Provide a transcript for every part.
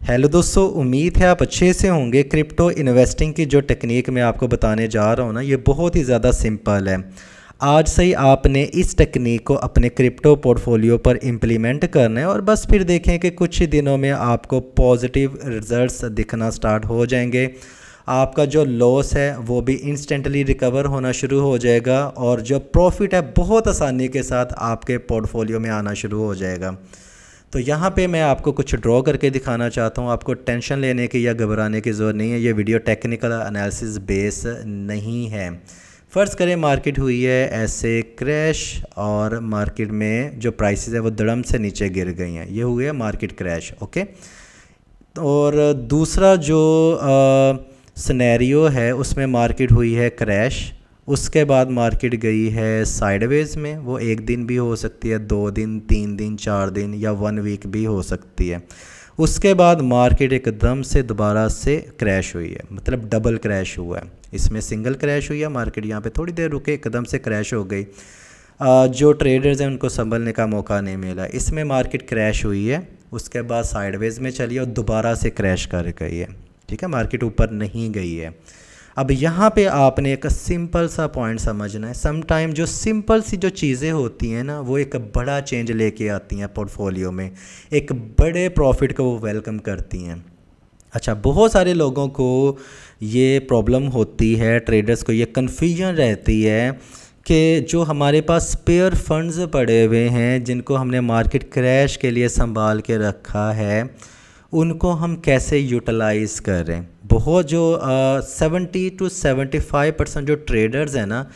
Hello दोस्तों, उम्मीद है आप अच्छे से होंगे। क्रिप्टो इन्वेस्टिंग की जो टेक्निक मैं आपको बताने जा रहा हूँ ना, ये बहुत ही ज़्यादा सिंपल है। आज से ही आपने इस टेक्निक को अपने क्रिप्टो पोर्टफोलियो पर इम्प्लीमेंट करना है और बस फिर देखें कि कुछ ही दिनों में आपको पॉजिटिव रिजल्ट्स दिखना स्टार्ट हो जाएँगे। आपका जो लॉस है, वो भी इंस्टेंटली रिकवर होना शुरू हो जाएगा और जो प्रॉफिट है, बहुत आसानी के साथ आपके पोर्टफोलियो में आना शुरू हो जाएगा। तो यहाँ पे मैं आपको कुछ ड्रॉ करके दिखाना चाहता हूँ। आपको टेंशन लेने की या घबराने की ज़रूरत नहीं है। ये वीडियो टेक्निकल एनालिसिस बेस नहीं है। फ़र्ज़ करें मार्केट हुई है ऐसे क्रैश और मार्केट में जो प्राइसेस है वो दड़म से नीचे गिर गई हैं। ये हुई है मार्केट क्रैश ओके और दूसरा जो स्नैरियो है, उसमें मार्केट हुई है क्रैश उसके बाद मार्केट गई है साइडवेज में। वो एक दिन भी हो सकती है, दो दिन, तीन दिन, चार दिन या वन वीक भी हो सकती है। उसके बाद मार्केट एकदम से दोबारा से क्रैश हुई है। मतलब डबल क्रैश हुआ है। इसमें सिंगल क्रैश हुई है मार्केट यहाँ पे थोड़ी देर रुके, एकदम से क्रैश हो गई। जो ट्रेडर्स हैं, उनको संभलने का मौका नहीं मिला। इसमें मार्केट क्रैश हुई है, उसके बाद साइडवेज में चली और दोबारा से क्रैश कर गई है। ठीक है मार्केट ऊपर नहीं गई है। अब यहाँ पे आपने एक सिंपल सा पॉइंट समझना है। समटाइम जो सिंपल सी जो चीज़ें होती हैं ना, वो एक बड़ा चेंज लेके आती हैं पोर्टफोलियो में। एक बड़े प्रॉफिट को वो वेलकम करती हैं। अच्छा बहुत सारे लोगों को ये प्रॉब्लम होती है ट्रेडर्स को ये कन्फ्यूज़न रहती है कि जो हमारे पास स्पेयर फंड्स पड़े हुए हैं, जिनको हमने मार्केट क्रैश के लिए संभाल के रखा है, उनको हम कैसे यूटिलाइज़ करें? बहुत जो seventy two seventy five percent जो ट्रेडर्स हैं ना,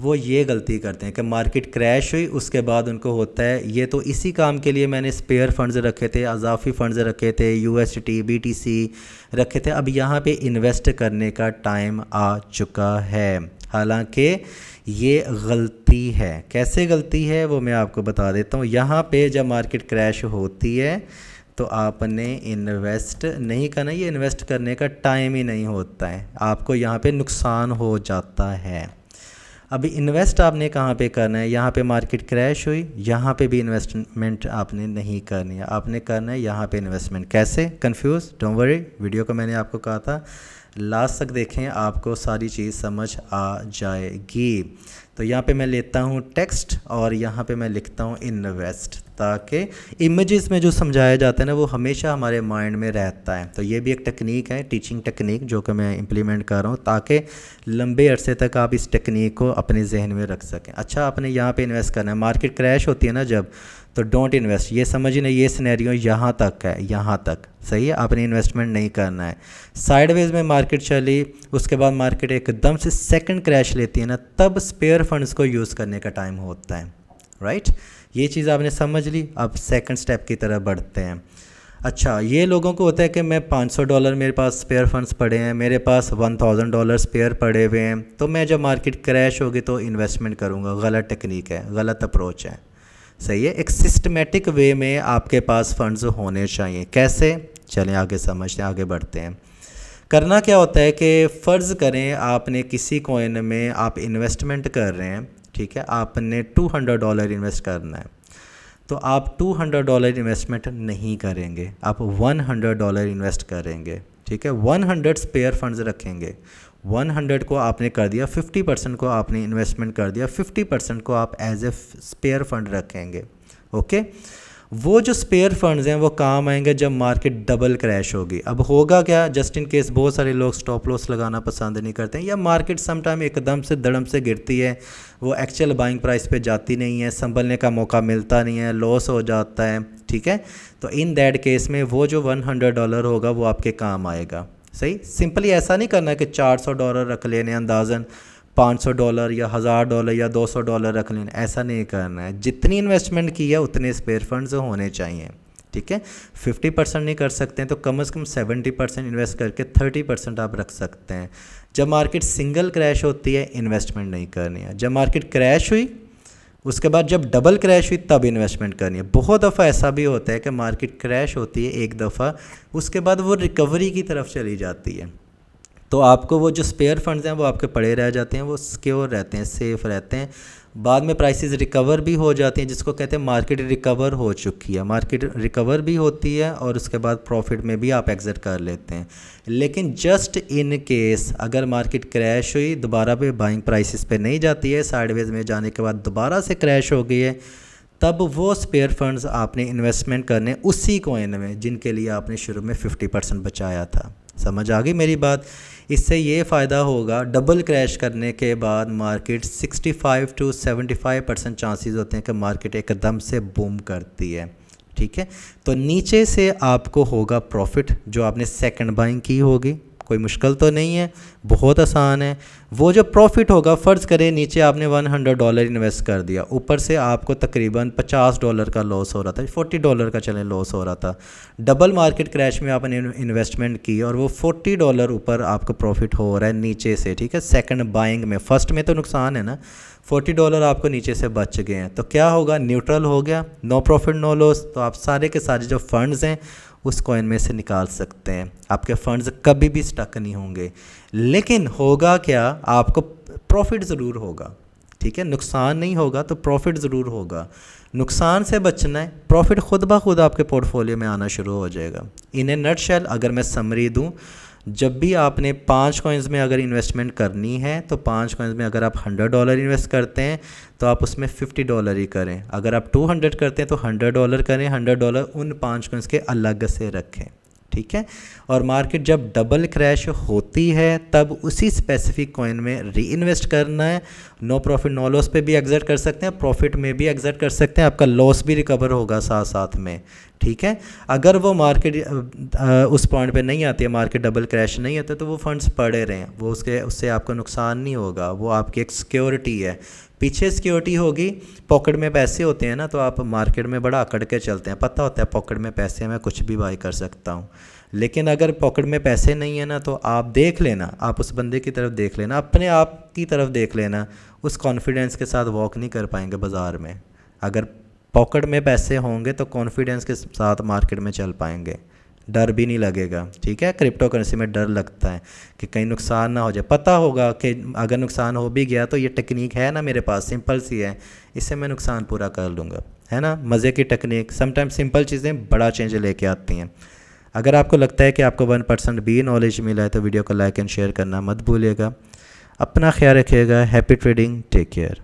वो ये गलती करते हैं कि मार्केट क्रैश हुई, उसके बाद उनको होता है, ये तो इसी काम के लिए मैंने स्पेयर फंड्स रखे थे अजाफी फंड्स रखे थे U S T B T C रखे थे। अब यहाँ पे इन्वेस्ट करने का टाइम आ चुका है। हालाँकि ये गलती है। कैसे गलती है, वो मैं आपको बता देता हूँ। यहाँ पे जब मार्केट क्रैश होती है तो आपने इन्वेस्ट नहीं करना, ये इन्वेस्ट करने का टाइम ही नहीं होता है। आपको यहाँ पे नुकसान हो जाता है। अभी इन्वेस्ट आपने कहाँ पे करना है? यहाँ पे मार्केट क्रैश हुई, यहाँ पे भी इन्वेस्टमेंट आपने नहीं करनी है। आपने करना है, यहाँ पे इन्वेस्टमेंट कैसे? कंफ्यूज डोंट वरी वीडियो को मैंने आपको कहा था। लास्ट तक देखें, आपको सारी चीज़ समझ आ जाएगी। तो यहाँ पे मैं लेता हूँ टेक्स्ट और यहाँ पे मैं लिखता हूँ इन्वेस्ट ताकि इमेजेस में जो समझाया जाता है ना, वो हमेशा हमारे माइंड में रहता है। तो ये भी एक टेक्निक है टीचिंग टेक्निक जो कि मैं इम्प्लीमेंट कर रहा हूँ, ताकि लंबे अरसे तक आप इस टेक्निक को अपने जहन में रख सकें। अच्छा आपने यहाँ पर इन्वेस्ट करना है। मार्केट क्रैश होती है ना जब तो डोंट इन्वेस्ट ये समझिए ये सिनेरियो यहाँ तक है, यहाँ तक। सही है, आपने इन्वेस्टमेंट नहीं करना है। साइडवेज में मार्केट चली, उसके बाद मार्केट एकदम से सेकंड क्रैश लेती है ना, तब स्पेयर फंड्स को यूज़ करने का टाइम होता है। राइट ये चीज़ आपने समझ ली, अब सेकंड स्टेप की तरह बढ़ते हैं। अच्छा ये लोगों को होता है कि मैं 500 डॉलर मेरे पास स्पेयर फंड्स पड़े हैं, मेरे पास 1000 डॉलर स्पेयर पड़े हुए हैं तो मैं जब मार्केट क्रैश होगी तो इन्वेस्टमेंट करूँगा। गलत टेक्निक है, गलत अप्रोच है। सही है? एक सिस्टमेटिक वे में आपके पास फंड्स होने चाहिए। कैसे? चलें, आगे समझते हैं, आगे बढ़ते हैं। करना क्या होता है कि फ़र्ज़ करें, आपने किसी कोइन में आप इन्वेस्टमेंट कर रहे हैं ठीक है, आपने 200 डॉलर इन्वेस्ट करना है। तो आप 200 डॉलर इन्वेस्टमेंट नहीं करेंगे, आप 100 डॉलर इन्वेस्ट करेंगे, ठीक है? 100 स्पेयर फंड्स रखेंगे। 100 को आपने कर दिया 50 परसेंट को आपने इन्वेस्टमेंट कर दिया 50 परसेंट को आप एज ए स्पेयर फंड रखेंगे ओके वो जो स्पेयर फंड्स हैं, वो काम आएँगे जब मार्केट डबल क्रैश होगी। अब होगा क्या? जस्ट इन केस बहुत सारे लोग स्टॉप लॉस लगाना पसंद नहीं करते हैं, या मार्केट सम टाइम एकदम से दड़म से गिरती है, वो एक्चुअल बाइंग प्राइस पे जाती नहीं है, संभलने का मौका मिलता नहीं है लॉस हो जाता है, ठीक है? तो इन दैट केस में वो जो वन हंड्रेड डॉलर होगा, वो आपके काम आएगा। सही? सिंपली ऐसा नहीं करना कि चार सौ डॉलर रख लेने अंदाजन 500 डॉलर या हज़ार डॉलर या 200 डॉलर रख लेना, ऐसा नहीं करना है। जितनी इन्वेस्टमेंट की है, उतने स्पेयर फंड्स होने चाहिए, ठीक है? 50 परसेंट नहीं कर सकते हैं तो कम से कम 70 परसेंट इन्वेस्ट करके 30 परसेंट आप रख सकते हैं। जब मार्केट सिंगल क्रैश होती है इन्वेस्टमेंट नहीं करनी है। जब मार्केट क्रैश हुई, उसके बाद जब डबल क्रैश हुई, तब इन्वेस्टमेंट करनी है। बहुत दफ़ा ऐसा भी होता है कि मार्केट क्रैश होती है एक दफ़ा, उसके बाद वो रिकवरी की तरफ़ चली जाती है। तो आपको वो जो स्पेयर फंड्स हैं, वो आपके पड़े रह जाते हैं, वो सिक्योर रहते हैं सेफ़ रहते हैं। बाद में प्राइसेस रिकवर भी हो जाती हैं, जिसको कहते हैं मार्केट रिकवर हो चुकी है। मार्केट रिकवर भी होती है और उसके बाद प्रॉफिट में भी आप एग्ज़िट कर लेते हैं। लेकिन जस्ट इन केस अगर मार्केट क्रैश हुई, दोबारा पे बाइंग प्राइसेस पे नहीं जाती है साइडवेज में जाने के बाद दोबारा से क्रैश हो गई है, तब वो स्पेयर फंड्स आपने इन्वेस्टमेंट करने उसी कोइन में, जिनके लिए आपने शुरू में 50 परसेंट बचाया था। समझ आ गई मेरी बात? इससे ये फ़ायदा होगा डबल क्रैश करने के बाद मार्केट 65 टू 75 परसेंट चांसेस होते हैं कि मार्केट एकदम से बूम करती है। ठीक है? तो नीचे से आपको होगा प्रॉफिट जो आपने सेकंड बाइंग की होगी। कोई मुश्किल तो नहीं है, बहुत आसान है। वो जो प्रॉफिट होगा, फ़र्ज़ करें नीचे आपने 100 डॉलर इन्वेस्ट कर दिया, ऊपर से आपको तकरीबन 50 डॉलर का लॉस हो रहा था 40 डॉलर का चले लॉस हो रहा था। डबल मार्केट क्रैश में आपने इन्वेस्टमेंट की और वो 40 डॉलर ऊपर आपको प्रॉफिट हो रहा है नीचे से, ठीक है? सेकंड बाइंग में फ़र्स्ट में तो नुकसान है ना? 40 डॉलर आपको नीचे से बच गए हैं। तो क्या होगा? न्यूट्रल हो गया नो प्रॉफिट नो लॉस तो आप सारे के सारे जो फंड्स हैं, उस कॉइन में से निकाल सकते हैं। आपके फंड्स कभी भी स्टक नहीं होंगे। लेकिन होगा क्या? आपको प्रॉफिट ज़रूर होगा। ठीक है? नुकसान नहीं होगा तो प्रॉफिट ज़रूर होगा। नुकसान से बचना है प्रॉफिट खुद ब खुद आपके पोर्टफोलियो में आना शुरू हो जाएगा। इन ए नट शेल अगर मैं समरी दूँ, जब भी आपने पाँच कॉइन्स में अगर इन्वेस्टमेंट करनी है तो पाँच कॉइन्स में अगर आप हंड्रेड डॉलर इन्वेस्ट करते हैं तो आप उसमें फिफ्टी डॉलर ही करें। अगर आप टू हंड्रेड करते हैं तो हंड्रेड डॉलर करें। हंड्रेड डॉलर उन पाँच कॉइन्स के अलग से रखें। ठीक है? और मार्केट जब डबल क्रैश होती है, तब उसी स्पेसिफिक कॉइन में री इन्वेस्ट करना है। नो प्रॉफिट नो लॉस पे भी एग्जर्ट कर सकते हैं प्रॉफिट में भी एग्जर्ट कर सकते हैं। आपका लॉस भी रिकवर होगा साथ साथ में, ठीक है? अगर वो मार्केट उस पॉइंट पे नहीं आती है मार्केट डबल क्रैश नहीं होता तो वो फंड्स पड़े रहें। वो उसके, उससे आपको नुकसान नहीं होगा। वो आपकी एक सिक्योरिटी है। पीछे सिक्योरिटी होगी पॉकेट में पैसे होते हैं ना तो आप मार्केट में बड़ा अकड़ के चलते हैं। पता होता है पॉकेट में पैसे मैं कुछ भी बाई कर सकता हूँ। लेकिन अगर पॉकेट में पैसे नहीं है ना तो आप देख लेना, आप उस बंदे की तरफ़ देख लेना, अपने आप की तरफ़ देख लेना, उस कॉन्फिडेंस के साथ वॉक नहीं कर पाएँगे बाज़ार में। अगर पॉकेट में पैसे होंगे तो कॉन्फिडेंस के साथ मार्केट में चल पाएँगे। डर भी नहीं लगेगा, ठीक है? क्रिप्टो करेंसी में डर लगता है कि कहीं नुकसान ना हो जाए। पता होगा कि अगर नुकसान हो भी गया तो ये टेक्निक है ना मेरे पास सिंपल सी है इससे मैं नुकसान पूरा कर लूँगा, है ना? मज़े की टेक्निक समटाइम सिंपल चीज़ें बड़ा चेंज लेके आती हैं। अगर आपको लगता है कि आपको वन परसेंट भी नॉलेज मिला है तो वीडियो को लाइक एंड शेयर करना मत भूलिएगा। अपना ख्याल रखिएगा हैप्पी ट्रेडिंग टेक केयर